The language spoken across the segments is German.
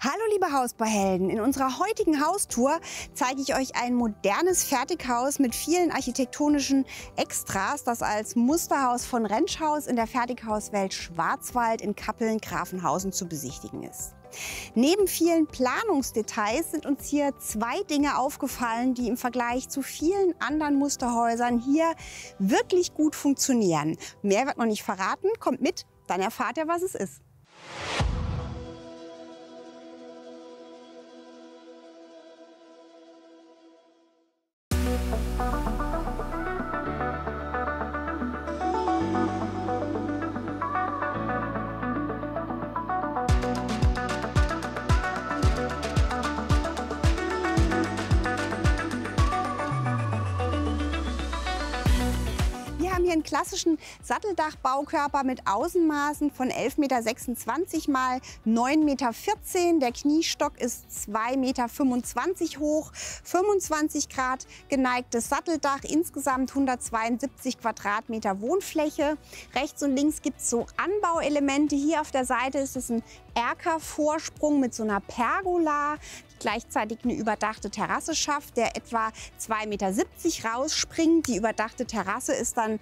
Hallo liebe Hausbauhelden, in unserer heutigen Haustour zeige ich euch ein modernes Fertighaus mit vielen architektonischen Extras, das als Musterhaus von Rentschhaus in der Fertighauswelt Schwarzwald in Kappeln-Grafenhausen zu besichtigen ist. Neben vielen Planungsdetails sind uns hier zwei Dinge aufgefallen, die im Vergleich zu vielen anderen Musterhäusern hier wirklich gut funktionieren. Mehr wird noch nicht verraten, kommt mit, dann erfahrt ihr, was es ist. Klassischen Satteldachbaukörper mit Außenmaßen von 11,26 Meter mal 9,14 Meter. Der Kniestock ist 2,25 Meter hoch, 25 Grad geneigtes Satteldach, insgesamt 172 Quadratmeter Wohnfläche. Rechts und links gibt es so Anbauelemente. Hier auf der Seite ist es ein Erkervorsprung mit so einer Pergola gleichzeitig eine überdachte Terrasse schafft, der etwa 2,70 Meter rausspringt. Die überdachte Terrasse ist dann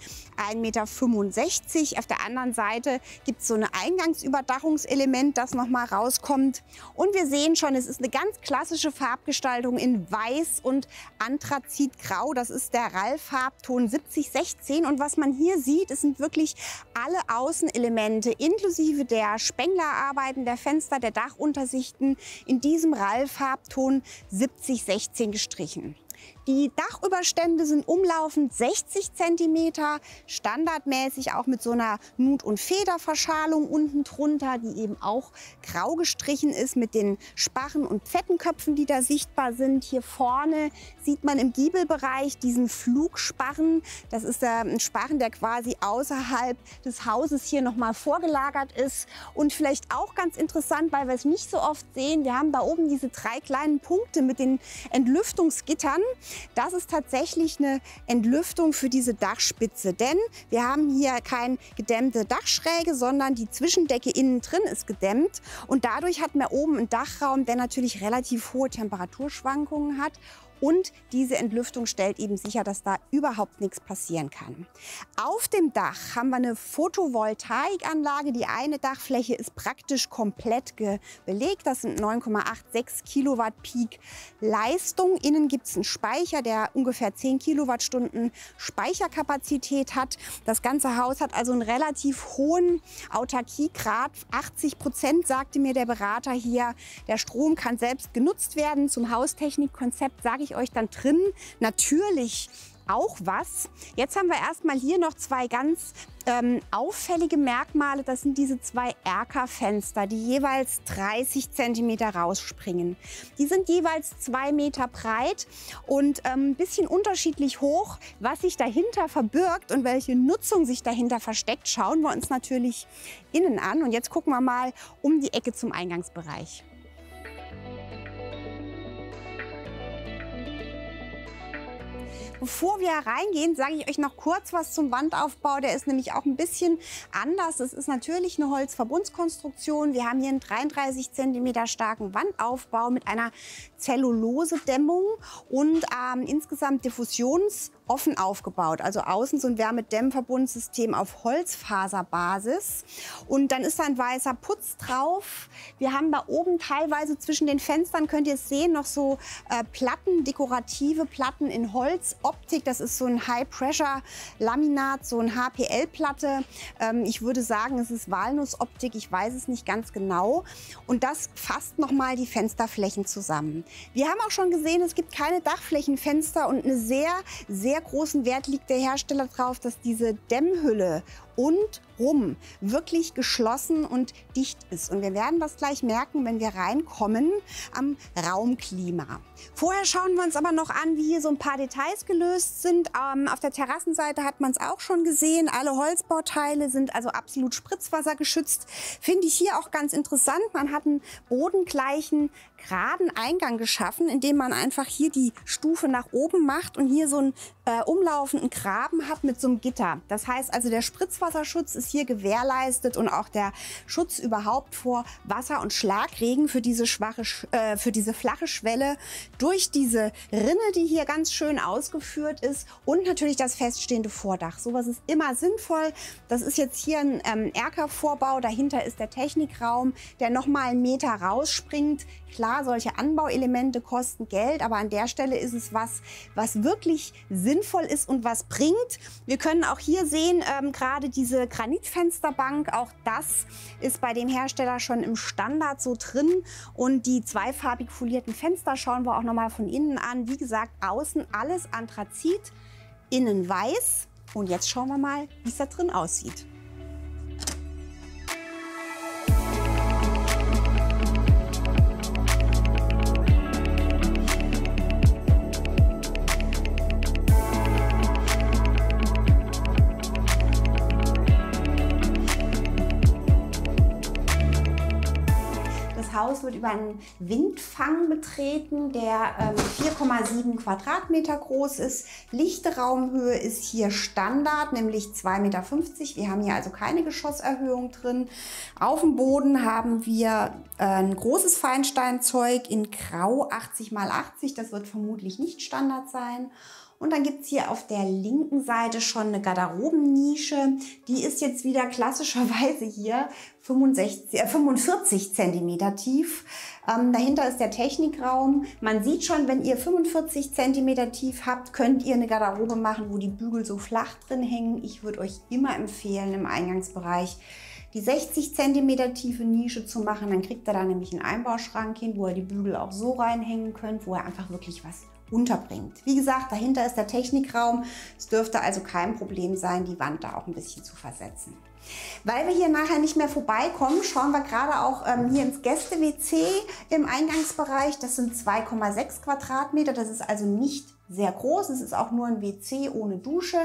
1,65 Meter. Auf der anderen Seite gibt es so ein Eingangsüberdachungselement, das noch mal rauskommt. Und wir sehen schon, es ist eine ganz klassische Farbgestaltung in Weiß und Anthrazitgrau. Das ist der RAL-Farbton 7016. Und was man hier sieht, es sind wirklich alle Außenelemente inklusive der Spenglerarbeiten, der Fenster, der Dachuntersichten in diesem RAL-Farbton Farbton 7016 gestrichen. Die Dachüberstände sind umlaufend 60 cm, standardmäßig auch mit so einer Nut- und Federverschalung unten drunter, die eben auch grau gestrichen ist mit den Sparren- und Fettenköpfen, die da sichtbar sind. Hier vorne sieht man im Giebelbereich diesen Flugsparren. Das ist ein Sparren, der quasi außerhalb des Hauses hier nochmal vorgelagert ist. Und vielleicht auch ganz interessant, weil wir es nicht so oft sehen, wir haben da oben diese drei kleinen Punkte mit den Entlüftungsgittern. Das ist tatsächlich eine Entlüftung für diese Dachspitze, denn wir haben hier keine gedämmte Dachschräge, sondern die Zwischendecke innen drin ist gedämmt. Und dadurch hat man oben einen Dachraum, der natürlich relativ hohe Temperaturschwankungen hat und diese Entlüftung stellt eben sicher, dass da überhaupt nichts passieren kann. Auf dem Dach haben wir eine Photovoltaikanlage. Die eine Dachfläche ist praktisch komplett belegt. Das sind 9,86 Kilowatt Peak Leistung. Innen gibt es einen Speicher, der ungefähr 10 Kilowattstunden Speicherkapazität hat. Das ganze Haus hat also einen relativ hohen Autarkiegrad. 80 Prozent, sagte mir der Berater hier. Der Strom kann selbst genutzt werden. Zum Haustechnikkonzept sage ich euch dann drin natürlich auch was. Jetzt haben wir erstmal hier noch zwei ganz ähm, auffällige Merkmale. Das sind diese zwei Erkerfenster, die jeweils 30 cm rausspringen. Die sind jeweils zwei Meter breit und ein ähm, bisschen unterschiedlich hoch. Was sich dahinter verbirgt und welche Nutzung sich dahinter versteckt, schauen wir uns natürlich innen an. Und jetzt gucken wir mal um die Ecke zum Eingangsbereich. Bevor wir reingehen, sage ich euch noch kurz was zum Wandaufbau. Der ist nämlich auch ein bisschen anders. Es ist natürlich eine Holzverbundskonstruktion. Wir haben hier einen 33 cm starken Wandaufbau mit einer Zellulosedämmung und ähm, insgesamt Diffusions- offen aufgebaut. Also außen so ein Wärmedämmverbundsystem auf Holzfaserbasis. Und dann ist da ein weißer Putz drauf. Wir haben da oben teilweise zwischen den Fenstern, könnt ihr es sehen, noch so äh, Platten, dekorative Platten in Holzoptik. Das ist so ein High-Pressure-Laminat, so ein HPL-Platte. Ähm, ich würde sagen, es ist Walnussoptik. Ich weiß es nicht ganz genau. Und das fasst nochmal die Fensterflächen zusammen. Wir haben auch schon gesehen, es gibt keine Dachflächenfenster und eine sehr, sehr sehr großen Wert liegt der Hersteller darauf, dass diese Dämmhülle und rum wirklich geschlossen und dicht ist. Und wir werden das gleich merken, wenn wir reinkommen am Raumklima. Vorher schauen wir uns aber noch an, wie hier so ein paar Details gelöst sind. Ähm, auf der Terrassenseite hat man es auch schon gesehen. Alle Holzbauteile sind also absolut spritzwassergeschützt. Finde ich hier auch ganz interessant. Man hat einen bodengleichen, geraden Eingang geschaffen, indem man einfach hier die Stufe nach oben macht und hier so einen äh, umlaufenden Graben hat mit so einem Gitter. Das heißt also, der Spritzwasser Hochwasserschutz ist hier gewährleistet und auch der Schutz überhaupt vor Wasser- und Schlagregen für diese, schwache, äh, für diese flache Schwelle durch diese Rinne, die hier ganz schön ausgeführt ist und natürlich das feststehende Vordach. Sowas ist immer sinnvoll. Das ist jetzt hier ein ähm, Erkervorbau. Dahinter ist der Technikraum, der nochmal einen Meter rausspringt. Klar, solche Anbauelemente kosten Geld, aber an der Stelle ist es was, was wirklich sinnvoll ist und was bringt. Wir können auch hier sehen, ähm, gerade diese Granitfensterbank, auch das ist bei dem Hersteller schon im Standard so drin. Und die zweifarbig folierten Fenster schauen wir auch nochmal von innen an. Wie gesagt, außen alles Anthrazit, innen weiß. Und jetzt schauen wir mal, wie es da drin aussieht. Über einen Windfang betreten, der 4,7 ähm, Quadratmeter groß ist. Lichte Raumhöhe ist hier Standard, nämlich 2,50 Meter. Wir haben hier also keine Geschosserhöhung drin. Auf dem Boden haben wir äh, ein großes Feinsteinzeug in Grau 80 x 80. Das wird vermutlich nicht Standard sein. Und dann gibt es hier auf der linken Seite schon eine Garderobennische. Die ist jetzt wieder klassischerweise hier 65, äh, 45 cm tief. Ähm, dahinter ist der Technikraum. Man sieht schon, wenn ihr 45 cm tief habt, könnt ihr eine Garderobe machen, wo die Bügel so flach drin hängen. Ich würde euch immer empfehlen, im Eingangsbereich die 60 cm tiefe Nische zu machen. Dann kriegt ihr da nämlich einen Einbauschrank hin, wo ihr die Bügel auch so reinhängen könnt, wo ihr einfach wirklich was unterbringt. Wie gesagt, dahinter ist der Technikraum. Es dürfte also kein Problem sein, die Wand da auch ein bisschen zu versetzen. Weil wir hier nachher nicht mehr vorbeikommen, schauen wir gerade auch ähm, hier ins Gäste-WC im Eingangsbereich. Das sind 2,6 Quadratmeter. Das ist also nicht sehr groß. Es ist auch nur ein WC ohne Dusche.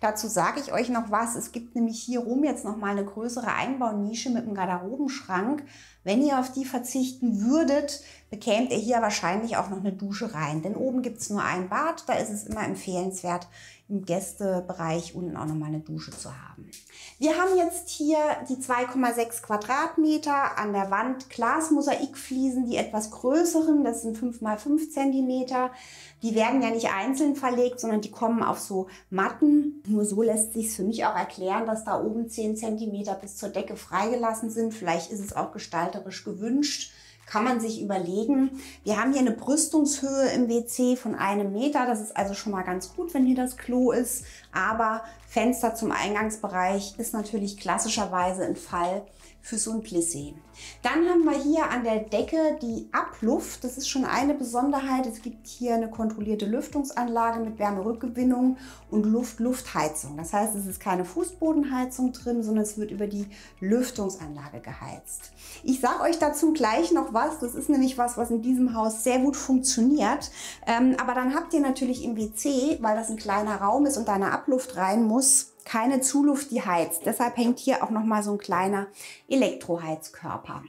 Dazu sage ich euch noch was. Es gibt nämlich hier rum jetzt noch mal eine größere Einbaunische mit einem Garderobenschrank. Wenn ihr auf die verzichten würdet, bekämt ihr hier wahrscheinlich auch noch eine Dusche rein. Denn oben gibt es nur ein Bad. Da ist es immer empfehlenswert, im Gästebereich unten auch noch mal eine Dusche zu haben. Wir haben jetzt hier die 2,6 Quadratmeter an der Wand Glasmosaikfliesen, die etwas größeren, das sind 5 mal 5 Zentimeter. Die werden ja nicht einzeln verlegt, sondern die kommen auf so Matten. Nur so lässt sich für mich auch erklären, dass da oben 10 Zentimeter bis zur Decke freigelassen sind. Vielleicht ist es auch gestalterisch gewünscht kann man sich überlegen. Wir haben hier eine Brüstungshöhe im WC von einem Meter. Das ist also schon mal ganz gut, wenn hier das Klo ist. Aber Fenster zum Eingangsbereich ist natürlich klassischerweise ein Fall für so ein Plissé. Dann haben wir hier an der Decke die Abluft. Das ist schon eine Besonderheit. Es gibt hier eine kontrollierte Lüftungsanlage mit Wärmerückgewinnung und Luft-Luftheizung. Das heißt, es ist keine Fußbodenheizung drin, sondern es wird über die Lüftungsanlage geheizt. Ich sage euch dazu gleich noch was. Das ist nämlich was, was in diesem Haus sehr gut funktioniert. Ähm, aber dann habt ihr natürlich im WC, weil das ein kleiner Raum ist und da eine Abluft rein muss, keine Zuluft, die heizt. Deshalb hängt hier auch noch mal so ein kleiner Elektroheizkörper.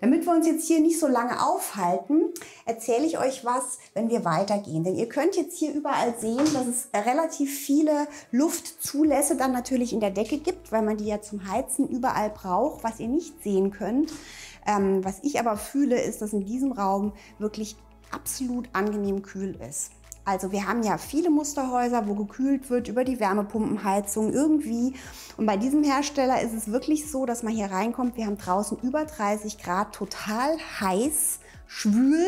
Damit wir uns jetzt hier nicht so lange aufhalten, erzähle ich euch was, wenn wir weitergehen. Denn ihr könnt jetzt hier überall sehen, dass es relativ viele Luftzulässe dann natürlich in der Decke gibt, weil man die ja zum Heizen überall braucht. Was ihr nicht sehen könnt, ähm, was ich aber fühle, ist, dass in diesem Raum wirklich absolut angenehm kühl ist. Also wir haben ja viele Musterhäuser, wo gekühlt wird über die Wärmepumpenheizung irgendwie. Und bei diesem Hersteller ist es wirklich so, dass man hier reinkommt. Wir haben draußen über 30 Grad, total heiß, schwül.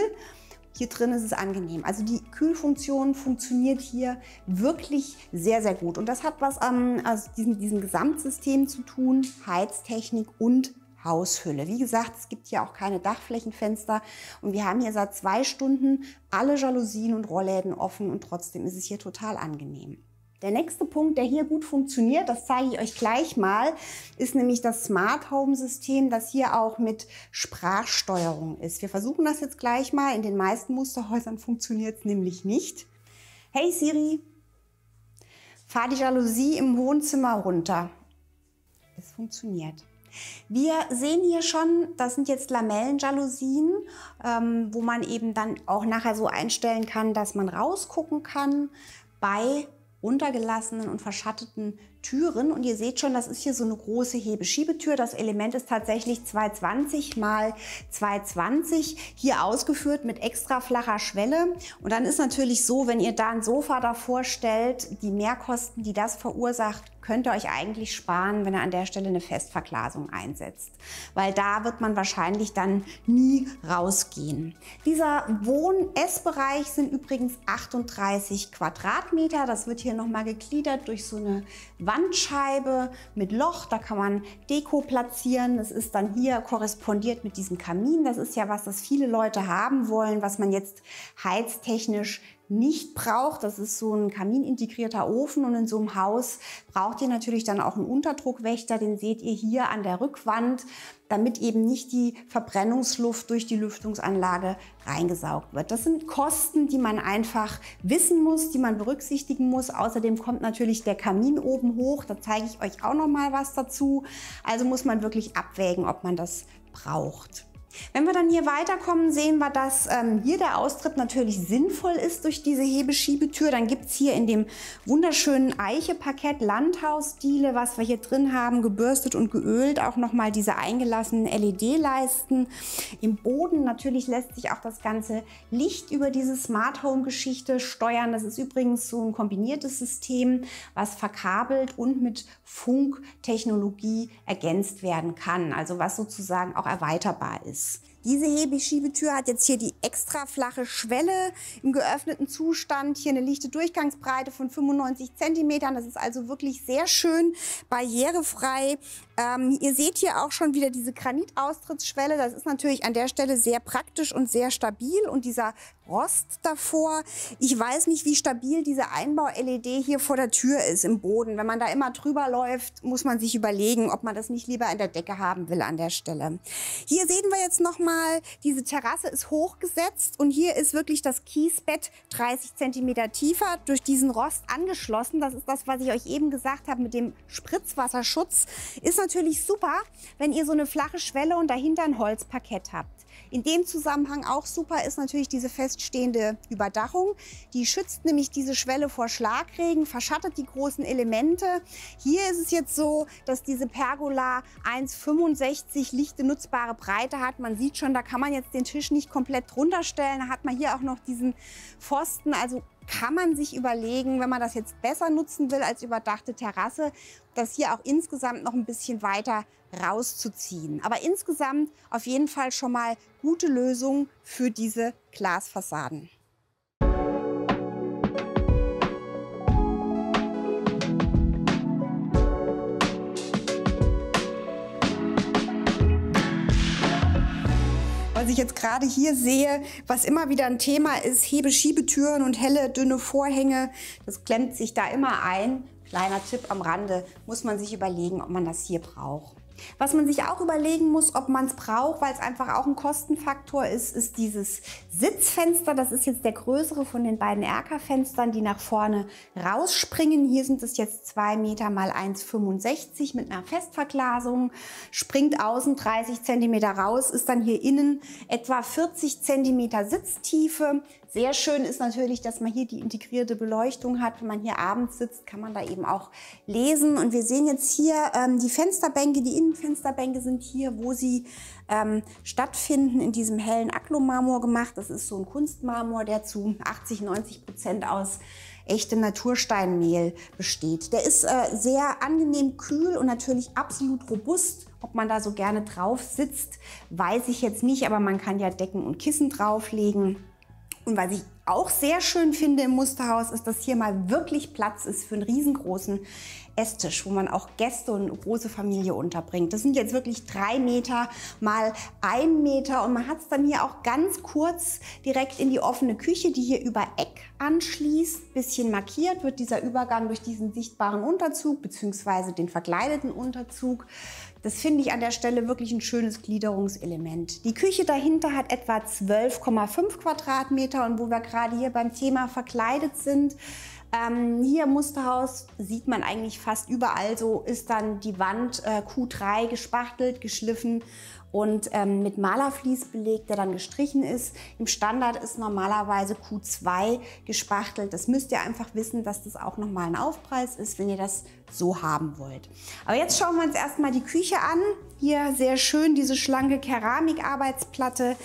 Hier drin ist es angenehm. Also die Kühlfunktion funktioniert hier wirklich sehr, sehr gut. Und das hat was ähm, also diesem, diesem Gesamtsystem zu tun, Heiztechnik und Haushülle. Wie gesagt, es gibt hier auch keine Dachflächenfenster und wir haben hier seit zwei Stunden alle Jalousien und Rollläden offen und trotzdem ist es hier total angenehm. Der nächste Punkt, der hier gut funktioniert, das zeige ich euch gleich mal, ist nämlich das Smart Home System, das hier auch mit Sprachsteuerung ist. Wir versuchen das jetzt gleich mal. In den meisten Musterhäusern funktioniert es nämlich nicht. Hey Siri, fahr die Jalousie im Wohnzimmer runter. Es funktioniert. Wir sehen hier schon, das sind jetzt Lamellenjalousien, ähm, wo man eben dann auch nachher so einstellen kann, dass man rausgucken kann bei untergelassenen und verschatteten Türen und ihr seht schon, das ist hier so eine große Hebeschiebetür. Das Element ist tatsächlich 220 mal 220 hier ausgeführt mit extra flacher Schwelle. Und dann ist natürlich so, wenn ihr da ein Sofa davor stellt, die Mehrkosten, die das verursacht, könnt ihr euch eigentlich sparen, wenn ihr an der Stelle eine Festverglasung einsetzt. Weil da wird man wahrscheinlich dann nie rausgehen. Dieser Wohn-Essbereich sind übrigens 38 Quadratmeter. Das wird hier nochmal gegliedert durch so eine Wandscheibe mit Loch. Da kann man Deko platzieren. Das ist dann hier korrespondiert mit diesem Kamin. Das ist ja was, das viele Leute haben wollen, was man jetzt heiztechnisch nicht braucht. Das ist so ein kaminintegrierter Ofen und in so einem Haus braucht ihr natürlich dann auch einen Unterdruckwächter. Den seht ihr hier an der Rückwand, damit eben nicht die Verbrennungsluft durch die Lüftungsanlage reingesaugt wird. Das sind Kosten, die man einfach wissen muss, die man berücksichtigen muss. Außerdem kommt natürlich der Kamin oben hoch. Da zeige ich euch auch noch mal was dazu. Also muss man wirklich abwägen, ob man das braucht. Wenn wir dann hier weiterkommen, sehen wir, dass ähm, hier der Austritt natürlich sinnvoll ist durch diese Hebeschiebetür. Dann gibt es hier in dem wunderschönen Eiche-Parkett Landhausdiele, was wir hier drin haben, gebürstet und geölt, auch nochmal diese eingelassenen LED-Leisten. Im Boden natürlich lässt sich auch das ganze Licht über diese Smart Home-Geschichte steuern. Das ist übrigens so ein kombiniertes System, was verkabelt und mit Funktechnologie ergänzt werden kann. Also was sozusagen auch erweiterbar ist. Diese Hebeschiebetür hat jetzt hier die extra flache Schwelle im geöffneten Zustand. Hier eine lichte Durchgangsbreite von 95 Zentimetern. Das ist also wirklich sehr schön barrierefrei. Ähm, ihr seht hier auch schon wieder diese Granitaustrittsschwelle. Das ist natürlich an der Stelle sehr praktisch und sehr stabil. Und dieser Rost davor. Ich weiß nicht, wie stabil diese Einbau-LED hier vor der Tür ist im Boden. Wenn man da immer drüber läuft, muss man sich überlegen, ob man das nicht lieber in der Decke haben will an der Stelle. Hier sehen wir jetzt nochmal, diese Terrasse ist hochgesetzt und hier ist wirklich das Kiesbett 30 Zentimeter tiefer durch diesen Rost angeschlossen. Das ist das, was ich euch eben gesagt habe mit dem Spritzwasserschutz. Ist natürlich super, wenn ihr so eine flache Schwelle und dahinter ein Holzparkett habt. In dem Zusammenhang auch super ist natürlich diese feststehende Überdachung. Die schützt nämlich diese Schwelle vor Schlagregen, verschattet die großen Elemente. Hier ist es jetzt so, dass diese Pergola 1,65 lichte nutzbare Breite hat. Man sieht schon, da kann man jetzt den Tisch nicht komplett drunter stellen. Da hat man hier auch noch diesen Pfosten, also kann man sich überlegen, wenn man das jetzt besser nutzen will als überdachte Terrasse, das hier auch insgesamt noch ein bisschen weiter rauszuziehen. Aber insgesamt auf jeden Fall schon mal gute Lösung für diese Glasfassaden. Was ich jetzt gerade hier sehe, was immer wieder ein Thema ist, Hebeschiebetüren und helle, dünne Vorhänge, das klemmt sich da immer ein. Kleiner Tipp am Rande, muss man sich überlegen, ob man das hier braucht. Was man sich auch überlegen muss, ob man es braucht, weil es einfach auch ein Kostenfaktor ist, ist dieses Sitzfenster. Das ist jetzt der größere von den beiden Erkerfenstern, die nach vorne rausspringen. Hier sind es jetzt 2 Meter mal 1,65 mit einer Festverglasung. Springt außen 30 Zentimeter raus, ist dann hier innen etwa 40 Zentimeter Sitztiefe. Sehr schön ist natürlich, dass man hier die integrierte Beleuchtung hat. Wenn man hier abends sitzt, kann man da eben auch lesen. Und wir sehen jetzt hier ähm, die Fensterbänke, die Innenfensterbänke sind hier, wo sie ähm, stattfinden, in diesem hellen Aklomarmor gemacht. Das ist so ein Kunstmarmor, der zu 80, 90 Prozent aus echtem Natursteinmehl besteht. Der ist äh, sehr angenehm kühl und natürlich absolut robust. Ob man da so gerne drauf sitzt, weiß ich jetzt nicht, aber man kann ja Decken und Kissen drauflegen. Und was ich auch sehr schön finde im Musterhaus, ist, dass hier mal wirklich Platz ist für einen riesengroßen Esstisch, wo man auch Gäste und eine große Familie unterbringt. Das sind jetzt wirklich drei Meter mal ein Meter und man hat es dann hier auch ganz kurz direkt in die offene Küche, die hier über Eck anschließt. Bisschen markiert wird dieser Übergang durch diesen sichtbaren Unterzug bzw. den verkleideten Unterzug. Das finde ich an der Stelle wirklich ein schönes Gliederungselement. Die Küche dahinter hat etwa 12,5 Quadratmeter und wo wir gerade hier beim Thema verkleidet sind, Ähm, hier im Musterhaus sieht man eigentlich fast überall so, ist dann die Wand äh, Q3 gespachtelt, geschliffen und ähm, mit Malerflies belegt, der dann gestrichen ist. Im Standard ist normalerweise Q2 gespachtelt. Das müsst ihr einfach wissen, dass das auch nochmal ein Aufpreis ist, wenn ihr das so haben wollt. Aber jetzt schauen wir uns erstmal die Küche an. Hier sehr schön diese schlanke Keramikarbeitsplatte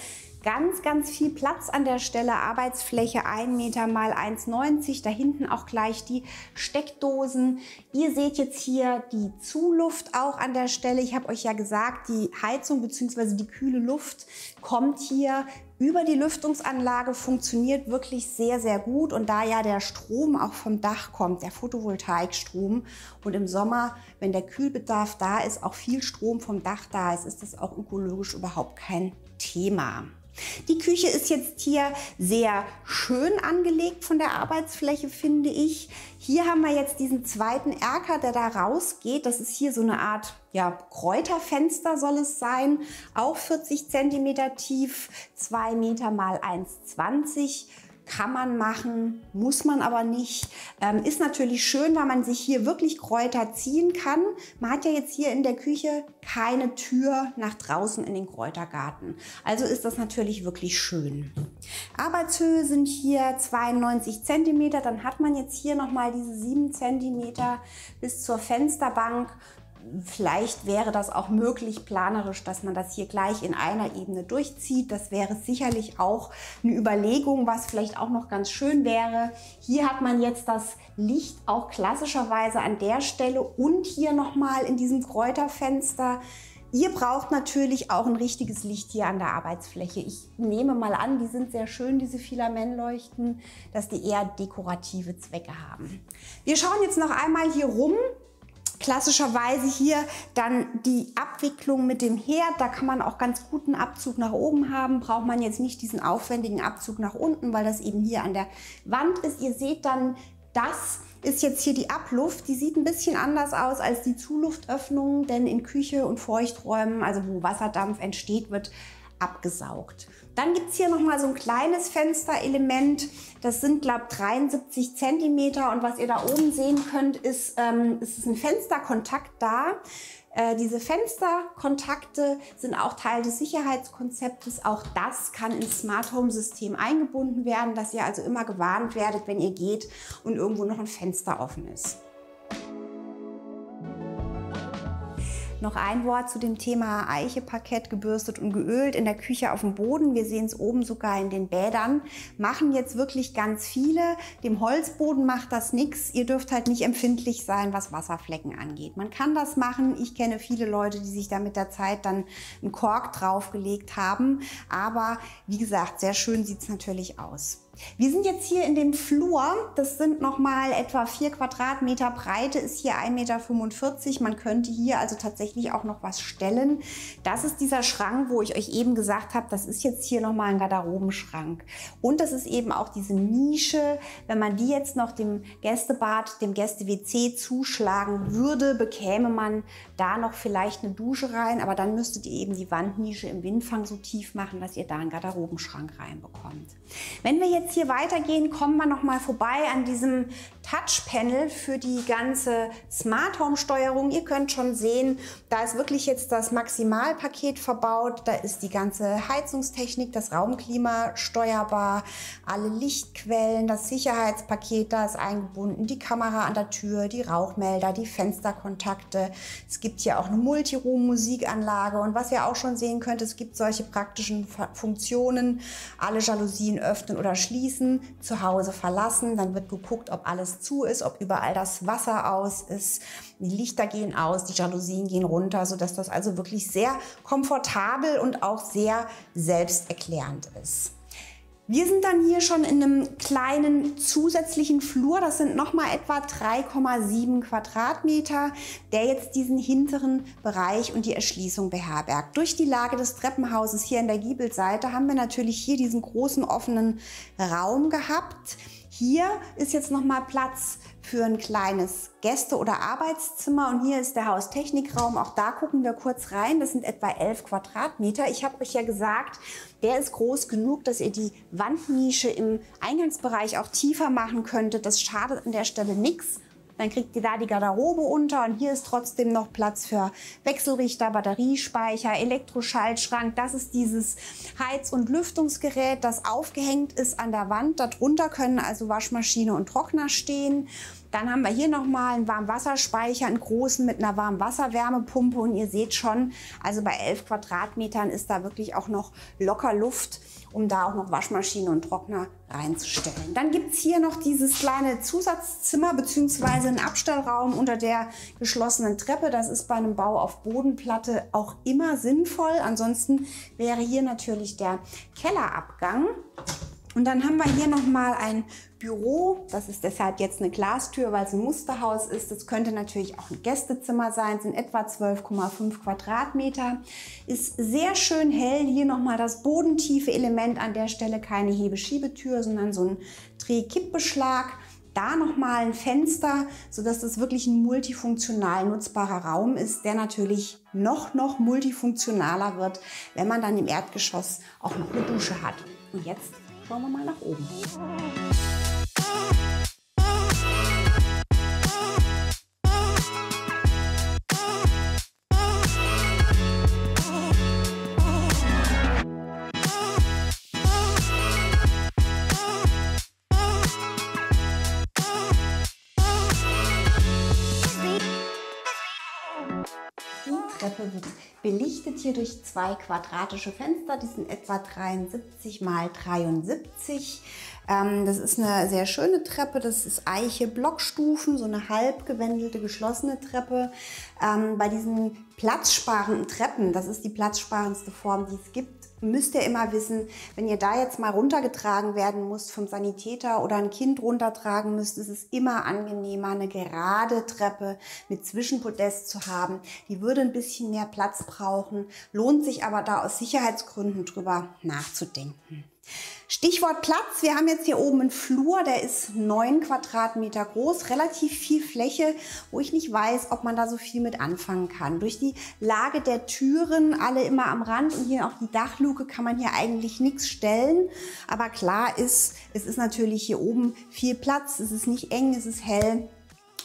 ganz, ganz viel Platz an der Stelle. Arbeitsfläche 1 Meter mal 1,90. Da hinten auch gleich die Steckdosen. Ihr seht jetzt hier die Zuluft auch an der Stelle. Ich habe euch ja gesagt, die Heizung bzw. die kühle Luft kommt hier über die Lüftungsanlage funktioniert wirklich sehr, sehr gut. Und da ja der Strom auch vom Dach kommt, der Photovoltaikstrom, und im Sommer, wenn der Kühlbedarf da ist, auch viel Strom vom Dach da ist, ist das auch ökologisch überhaupt kein Thema. Die Küche ist jetzt hier sehr schön angelegt von der Arbeitsfläche, finde ich. Hier haben wir jetzt diesen zweiten Erker, der da rausgeht. Das ist hier so eine Art ja, Kräuterfenster soll es sein. Auch 40 cm tief, 2 Meter mal 1,20 kann man machen, muss man aber nicht. Ähm, ist natürlich schön, weil man sich hier wirklich Kräuter ziehen kann. Man hat ja jetzt hier in der Küche keine Tür nach draußen in den Kräutergarten. Also ist das natürlich wirklich schön. Arbeitshöhe sind hier 92 cm. Dann hat man jetzt hier nochmal diese 7 cm bis zur Fensterbank Vielleicht wäre das auch möglich planerisch, dass man das hier gleich in einer Ebene durchzieht. Das wäre sicherlich auch eine Überlegung, was vielleicht auch noch ganz schön wäre. Hier hat man jetzt das Licht auch klassischerweise an der Stelle und hier nochmal in diesem Kräuterfenster. Ihr braucht natürlich auch ein richtiges Licht hier an der Arbeitsfläche. Ich nehme mal an, die sind sehr schön, diese Filamentleuchten, dass die eher dekorative Zwecke haben. Wir schauen jetzt noch einmal hier rum Klassischerweise hier dann die Abwicklung mit dem Herd. Da kann man auch ganz guten Abzug nach oben haben. Braucht man jetzt nicht diesen aufwendigen Abzug nach unten, weil das eben hier an der Wand ist. Ihr seht dann, das ist jetzt hier die Abluft. Die sieht ein bisschen anders aus als die Zuluftöffnung, denn in Küche und Feuchträumen, also wo Wasserdampf entsteht, wird abgesaugt. Dann gibt es hier nochmal so ein kleines Fensterelement. Das sind, glaube ich, 73 Zentimeter. Und was ihr da oben sehen könnt, ist, ähm, ist ein Fensterkontakt da. Äh, diese Fensterkontakte sind auch Teil des Sicherheitskonzeptes. Auch das kann ins Smart Home System eingebunden werden, dass ihr also immer gewarnt werdet, wenn ihr geht und irgendwo noch ein Fenster offen ist. Noch ein Wort zu dem Thema Eicheparkett gebürstet und geölt in der Küche auf dem Boden. Wir sehen es oben sogar in den Bädern. Machen jetzt wirklich ganz viele. Dem Holzboden macht das nichts. Ihr dürft halt nicht empfindlich sein, was Wasserflecken angeht. Man kann das machen. Ich kenne viele Leute, die sich da mit der Zeit dann einen Kork draufgelegt haben. Aber wie gesagt, sehr schön sieht es natürlich aus. Wir sind jetzt hier in dem Flur. Das sind nochmal etwa vier Quadratmeter Breite, ist hier 1,45 Meter. Man könnte hier also tatsächlich auch noch was stellen. Das ist dieser Schrank, wo ich euch eben gesagt habe, das ist jetzt hier nochmal ein Garderobenschrank. Und das ist eben auch diese Nische. Wenn man die jetzt noch dem Gästebad, dem Gäste-WC zuschlagen würde, bekäme man da noch vielleicht eine Dusche rein. Aber dann müsstet ihr eben die Wandnische im Windfang so tief machen, dass ihr da einen Garderobenschrank reinbekommt. Wenn wir jetzt jetzt hier weitergehen, kommen wir noch mal vorbei an diesem Touchpanel für die ganze Smart Home Steuerung. Ihr könnt schon sehen, da ist wirklich jetzt das Maximalpaket verbaut. Da ist die ganze Heizungstechnik, das Raumklima steuerbar, alle Lichtquellen, das Sicherheitspaket, da ist eingebunden, die Kamera an der Tür, die Rauchmelder, die Fensterkontakte. Es gibt hier auch eine Multiroom-Musikanlage und was ihr auch schon sehen könnt, es gibt solche praktischen Funktionen, alle Jalousien öffnen oder schließen, zu Hause verlassen. Dann wird geguckt, ob alles zu ist, ob überall das Wasser aus ist. Die Lichter gehen aus, die Jalousien gehen runter, sodass das also wirklich sehr komfortabel und auch sehr selbsterklärend ist. Wir sind dann hier schon in einem kleinen zusätzlichen Flur. Das sind nochmal etwa 3,7 Quadratmeter, der jetzt diesen hinteren Bereich und die Erschließung beherbergt. Durch die Lage des Treppenhauses hier in der Giebelseite haben wir natürlich hier diesen großen offenen Raum gehabt. Hier ist jetzt noch mal Platz für ein kleines Gäste- oder Arbeitszimmer und hier ist der Haustechnikraum. Auch da gucken wir kurz rein. Das sind etwa 11 Quadratmeter. Ich habe euch ja gesagt, der ist groß genug, dass ihr die Wandnische im Eingangsbereich auch tiefer machen könntet. Das schadet an der Stelle nichts. Dann kriegt ihr da die Garderobe unter und hier ist trotzdem noch Platz für Wechselrichter, Batteriespeicher, Elektroschaltschrank. Das ist dieses Heiz- und Lüftungsgerät, das aufgehängt ist an der Wand. Darunter können also Waschmaschine und Trockner stehen. Dann haben wir hier nochmal einen Warmwasserspeicher, einen großen mit einer Warmwasserwärmepumpe. Und ihr seht schon, also bei 11 Quadratmetern ist da wirklich auch noch locker Luft, um da auch noch Waschmaschine und Trockner reinzustellen. Dann gibt es hier noch dieses kleine Zusatzzimmer bzw. einen Abstellraum unter der geschlossenen Treppe. Das ist bei einem Bau auf Bodenplatte auch immer sinnvoll. Ansonsten wäre hier natürlich der Kellerabgang. Und dann haben wir hier nochmal ein Büro. Das ist deshalb jetzt eine Glastür, weil es ein Musterhaus ist. Das könnte natürlich auch ein Gästezimmer sein. Es sind etwa 12,5 Quadratmeter. Ist sehr schön hell. Hier nochmal das bodentiefe Element an der Stelle. Keine Hebeschiebetür, sondern so ein Drehkippbeschlag. Da nochmal ein Fenster, sodass das wirklich ein multifunktional nutzbarer Raum ist, der natürlich noch, noch multifunktionaler wird, wenn man dann im Erdgeschoss auch noch eine Dusche hat. Und jetzt schauen wir mal. Hier durch zwei quadratische Fenster. Die sind etwa 73 mal 73. Ähm, das ist eine sehr schöne Treppe. Das ist Eiche Blockstufen, so eine halb gewendelte, geschlossene Treppe. Ähm, bei diesen platzsparenden Treppen, das ist die platzsparendste Form, die es gibt, müsst ihr immer wissen, wenn ihr da jetzt mal runtergetragen werden muss vom Sanitäter oder ein Kind runtertragen müsst, ist es immer angenehmer, eine gerade Treppe mit Zwischenpodest zu haben. Die würde ein bisschen mehr Platz brauchen, lohnt sich aber da aus Sicherheitsgründen drüber nachzudenken. Stichwort Platz. Wir haben jetzt hier oben einen Flur, der ist neun Quadratmeter groß, relativ viel Fläche, wo ich nicht weiß, ob man da so viel mit anfangen kann. Durch die Lage der Türen, alle immer am Rand und hier auch die Dachluke, kann man hier eigentlich nichts stellen. Aber klar ist, es ist natürlich hier oben viel Platz, es ist nicht eng, es ist hell.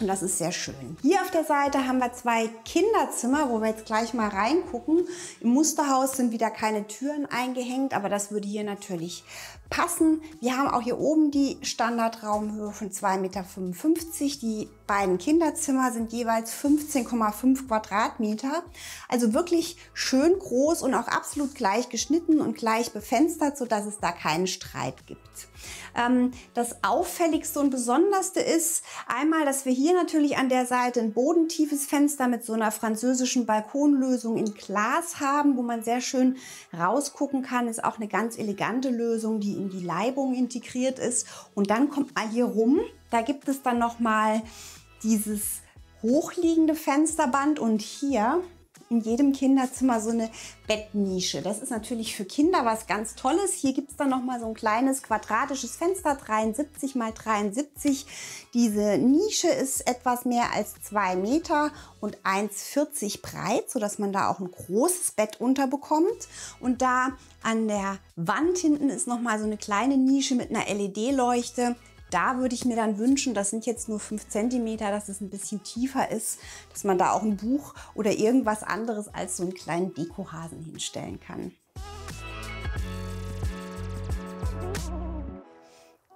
Und das ist sehr schön. Hier auf der Seite haben wir zwei Kinderzimmer, wo wir jetzt gleich mal reingucken. Im Musterhaus sind wieder keine Türen eingehängt, aber das würde hier natürlich passen. Wir haben auch hier oben die Standardraumhöhe von 2,55 Meter. Die beiden Kinderzimmer sind jeweils 15,5 Quadratmeter. Also wirklich schön groß und auch absolut gleich geschnitten und gleich befenstert, sodass es da keinen Streit gibt. Ähm, das auffälligste und besonderste ist einmal, dass wir hier natürlich an der Seite ein bodentiefes Fenster mit so einer französischen Balkonlösung in Glas haben, wo man sehr schön rausgucken kann. Ist auch eine ganz elegante Lösung, die in die Leibung integriert ist. Und dann kommt mal hier rum, da gibt es dann noch mal dieses hochliegende Fensterband und hier in jedem Kinderzimmer so eine Bettnische. Das ist natürlich für Kinder was ganz Tolles. Hier gibt es dann noch mal so ein kleines quadratisches Fenster, 73 mal 73. Diese Nische ist etwas mehr als zwei Meter und 1,40 breit, sodass man da auch ein großes Bett unterbekommt. Und da an der Wand hinten ist noch mal so eine kleine Nische mit einer LED-Leuchte. Da würde ich mir dann wünschen, das sind jetzt nur 5 cm, dass es ein bisschen tiefer ist, dass man da auch ein Buch oder irgendwas anderes als so einen kleinen Dekohasen hinstellen kann.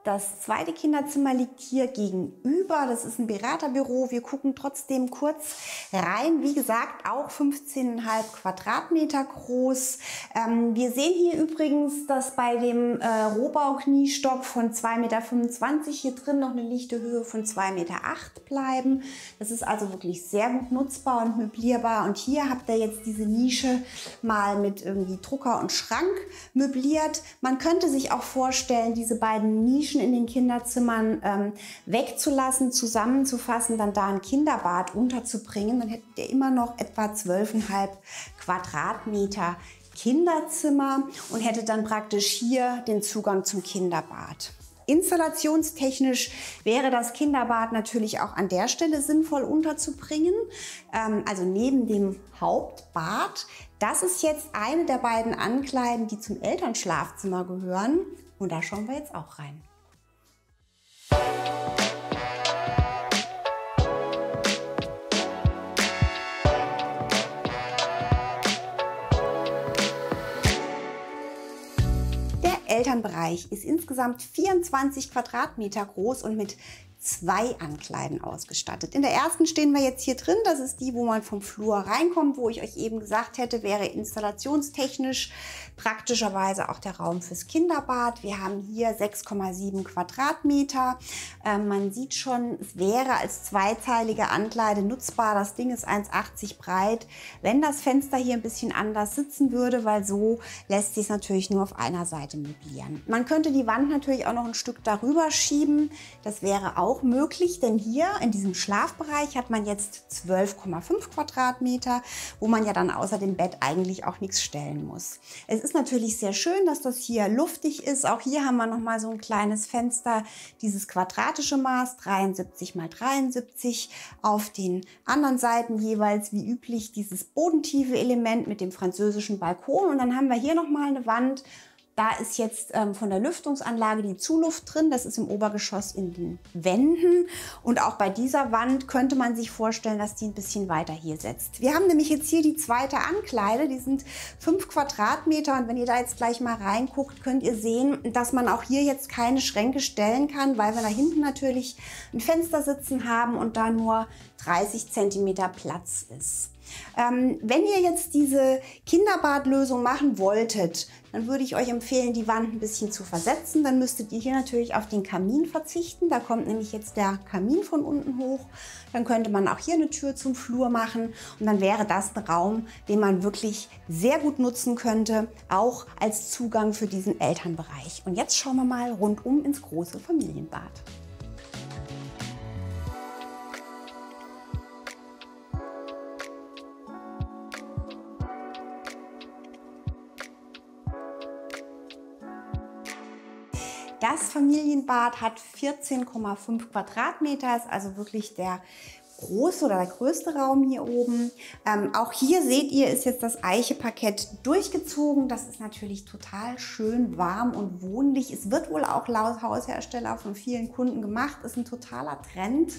Das zweite Kinderzimmer liegt hier gegenüber. Das ist ein Beraterbüro. Wir gucken trotzdem kurz rein. Wie gesagt, auch 15,5 Quadratmeter groß. Ähm, wir sehen hier übrigens, dass bei dem äh, Rohbau-Kniestock von 2,25 Meter hier drin noch eine lichte Höhe von 2,8 Meter bleiben. Das ist also wirklich sehr gut nutzbar und möblierbar. Und hier habt ihr jetzt diese Nische mal mit irgendwie Drucker und Schrank möbliert. Man könnte sich auch vorstellen, diese beiden Nischen Menschen in den Kinderzimmern ähm, wegzulassen, zusammenzufassen, dann da ein Kinderbad unterzubringen, dann hättet ihr immer noch etwa 12,5 Quadratmeter Kinderzimmer und hättet dann praktisch hier den Zugang zum Kinderbad. Installationstechnisch wäre das Kinderbad natürlich auch an der Stelle sinnvoll unterzubringen. Ähm, also neben dem Hauptbad. Das ist jetzt eine der beiden Ankleiden, die zum Elternschlafzimmer gehören. Und da schauen wir jetzt auch rein. Elternbereich ist insgesamt 24 Quadratmeter groß und mit zwei Ankleiden ausgestattet. In der ersten stehen wir jetzt hier drin. Das ist die, wo man vom Flur reinkommt, wo ich euch eben gesagt hätte, wäre installationstechnisch praktischerweise auch der Raum fürs Kinderbad. Wir haben hier 6,7 Quadratmeter. Ähm, man sieht schon, es wäre als zweiteilige Ankleide nutzbar. Das Ding ist 1,80 breit. Wenn das Fenster hier ein bisschen anders sitzen würde, weil so lässt sich es natürlich nur auf einer Seite möblieren. Man könnte die Wand natürlich auch noch ein Stück darüber schieben. Das wäre auch möglich, denn hier in diesem Schlafbereich hat man jetzt 12,5 Quadratmeter, wo man ja dann außer dem Bett eigentlich auch nichts stellen muss. Es ist natürlich sehr schön, dass das hier luftig ist. Auch hier haben wir noch mal so ein kleines Fenster, dieses quadratische Maß 73 mal 73. Auf den anderen Seiten jeweils wie üblich dieses bodentiefe Element mit dem französischen Balkon. Und dann haben wir hier noch mal eine Wand da ist jetzt ähm, von der Lüftungsanlage die Zuluft drin. Das ist im Obergeschoss in den Wänden. Und auch bei dieser Wand könnte man sich vorstellen, dass die ein bisschen weiter hier setzt. Wir haben nämlich jetzt hier die zweite Ankleide. Die sind fünf Quadratmeter. Und wenn ihr da jetzt gleich mal reinguckt, könnt ihr sehen, dass man auch hier jetzt keine Schränke stellen kann, weil wir da hinten natürlich ein Fenster sitzen haben und da nur 30 Zentimeter Platz ist. Ähm, wenn ihr jetzt diese Kinderbadlösung machen wolltet, dann würde ich euch empfehlen, die Wand ein bisschen zu versetzen. Dann müsstet ihr hier natürlich auf den Kamin verzichten. Da kommt nämlich jetzt der Kamin von unten hoch. Dann könnte man auch hier eine Tür zum Flur machen und dann wäre das ein Raum, den man wirklich sehr gut nutzen könnte, auch als Zugang für diesen Elternbereich. Und jetzt schauen wir mal rundum ins große Familienbad. Familienbad hat 14,5 Quadratmeter, ist also wirklich der große oder der größte Raum hier oben. Ähm, auch hier seht ihr, ist jetzt das Eicheparkett durchgezogen. Das ist natürlich total schön warm und wohnlich. Es wird wohl auch laut Haushersteller von vielen Kunden gemacht. Ist ein totaler Trend.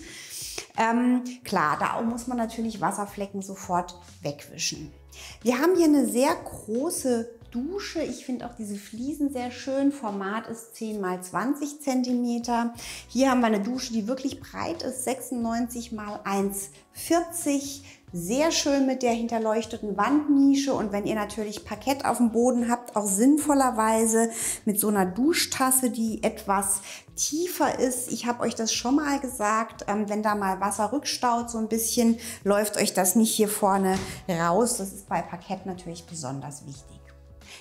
Ähm, klar, da muss man natürlich Wasserflecken sofort wegwischen. Wir haben hier eine sehr große Dusche. Ich finde auch diese Fliesen sehr schön. Format ist 10 x 20 cm. Hier haben wir eine Dusche, die wirklich breit ist, 96 x 1,40 sehr schön mit der hinterleuchteten Wandnische und wenn ihr natürlich Parkett auf dem Boden habt, auch sinnvollerweise mit so einer Duschtasse, die etwas tiefer ist. Ich habe euch das schon mal gesagt, ähm, wenn da mal Wasser rückstaut so ein bisschen, läuft euch das nicht hier vorne raus. Das ist bei Parkett natürlich besonders wichtig.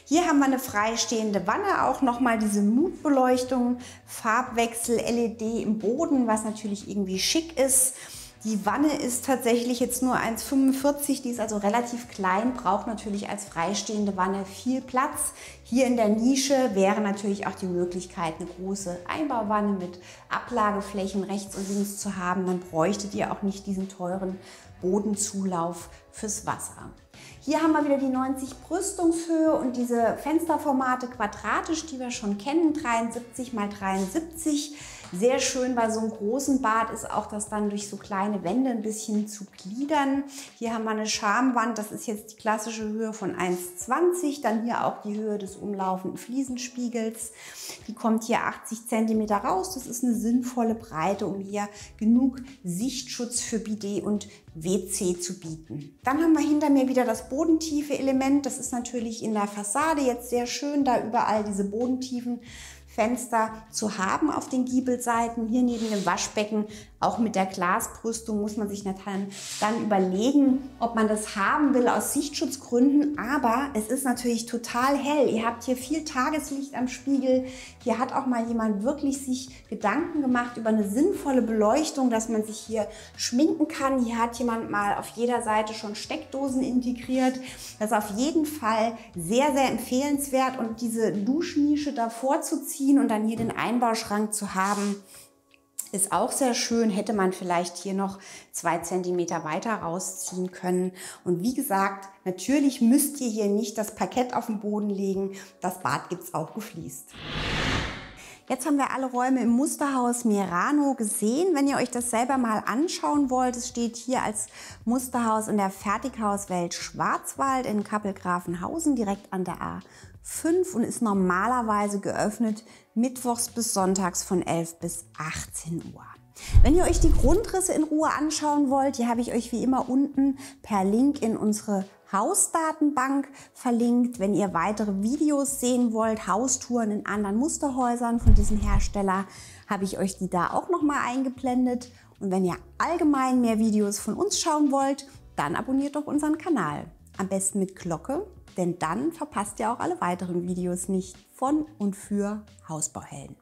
Hier haben wir eine freistehende Wanne, auch nochmal diese Mutbeleuchtung, Farbwechsel, LED im Boden, was natürlich irgendwie schick ist. Die Wanne ist tatsächlich jetzt nur 1,45, die ist also relativ klein, braucht natürlich als freistehende Wanne viel Platz. Hier in der Nische wäre natürlich auch die Möglichkeit, eine große Einbauwanne mit Ablageflächen rechts und links zu haben. Dann bräuchtet ihr auch nicht diesen teuren Bodenzulauf fürs Wasser. Hier haben wir wieder die 90 Brüstungshöhe und diese Fensterformate quadratisch, die wir schon kennen, 73 mal 73. Sehr schön bei so einem großen Bad ist auch das dann durch so kleine Wände ein bisschen zu gliedern. Hier haben wir eine Schamwand, das ist jetzt die klassische Höhe von 1,20. Dann hier auch die Höhe des umlaufenden Fliesenspiegels. Die kommt hier 80 cm raus. Das ist eine sinnvolle Breite, um hier genug Sichtschutz für Bidet und WC zu bieten. Dann haben wir hinter mir wieder das bodentiefe Element. Das ist natürlich in der Fassade jetzt sehr schön, da überall diese bodentiefen Fenster zu haben auf den Giebelseiten. Hier neben dem Waschbecken, auch mit der Glasbrüstung, muss man sich dann überlegen, ob man das haben will aus Sichtschutzgründen. Aber es ist natürlich total hell. Ihr habt hier viel Tageslicht am Spiegel. Hier hat auch mal jemand wirklich sich Gedanken gemacht über eine sinnvolle Beleuchtung, dass man sich hier schminken kann. Hier hat jemand mal auf jeder Seite schon Steckdosen integriert. Das ist auf jeden Fall sehr, sehr empfehlenswert. Und diese Duschnische davor zu ziehen, rausziehen und dann hier den Einbauschrank zu haben, ist auch sehr schön. Hätte man vielleicht hier noch zwei Zentimeter weiter rausziehen können. Und wie gesagt, natürlich müsst ihr hier nicht das Parkett auf den Boden legen. Das Bad gibt es auch gefliest. Jetzt haben wir alle Räume im Musterhaus Mirano gesehen. Wenn ihr euch das selber mal anschauen wollt, es steht hier als Musterhaus in der Fertighauswelt Schwarzwald in Kappelgrafenhausen direkt an der A5 und ist normalerweise geöffnet mittwochs bis sonntags von 11 bis 18 Uhr. Wenn ihr euch die Grundrisse in Ruhe anschauen wollt, hier habe ich euch wie immer unten per Link in unsere Hausdatenbank verlinkt. Wenn ihr weitere Videos sehen wollt, Haustouren in anderen Musterhäusern von diesem Hersteller, habe ich euch die da auch nochmal eingeblendet. Und wenn ihr allgemein mehr Videos von uns schauen wollt, dann abonniert doch unseren Kanal. Am besten mit Glocke, denn dann verpasst ihr auch alle weiteren Videos nicht von und für Hausbauhelden.